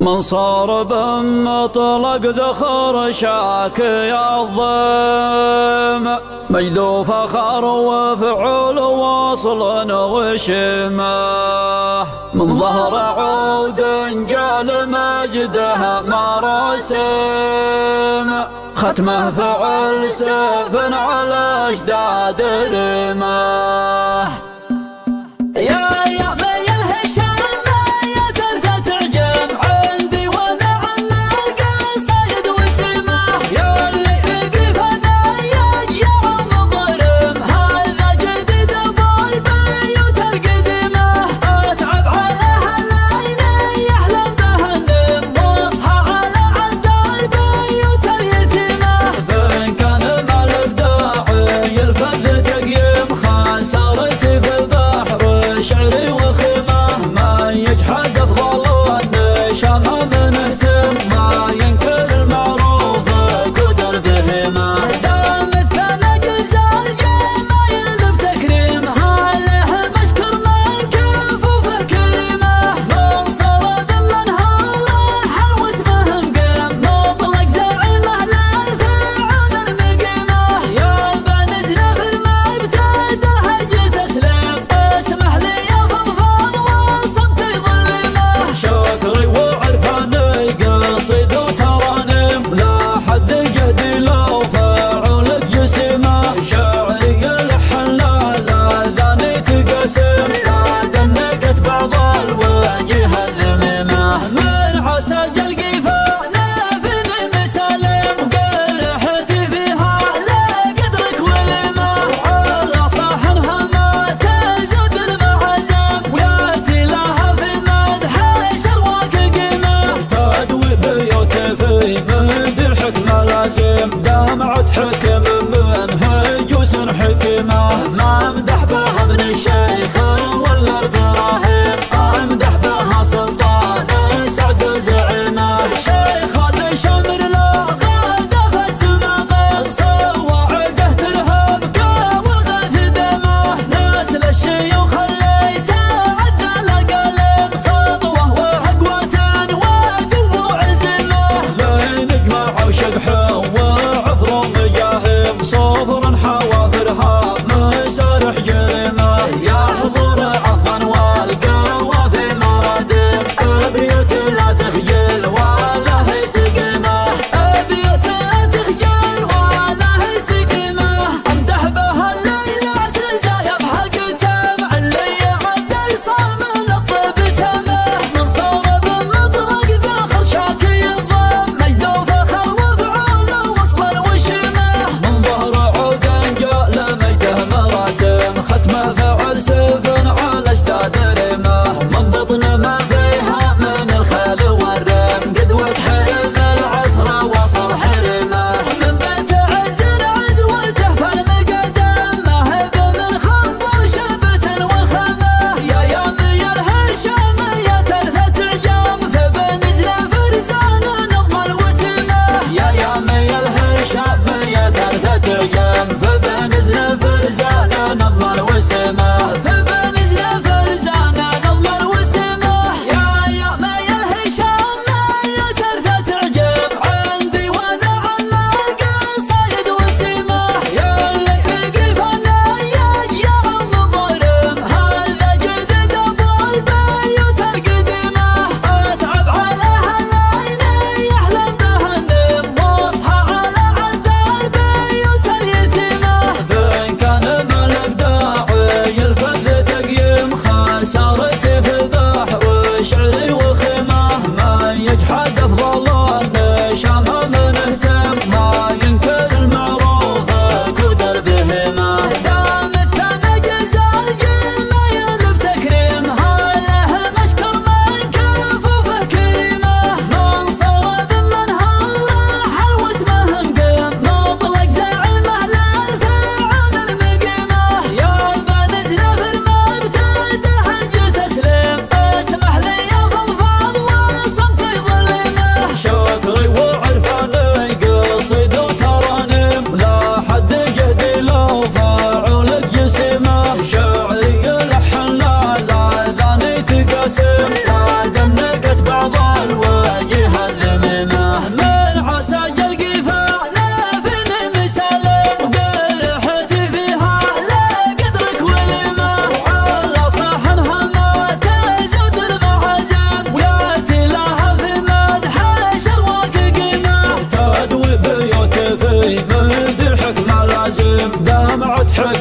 من صار بمطلق ذخر شاك الضيم مجد فخر وفعل واصل وشمه من ظهر عود جال مجده مراسم ختمه فعل سيف على اشداد رماه اقعد حد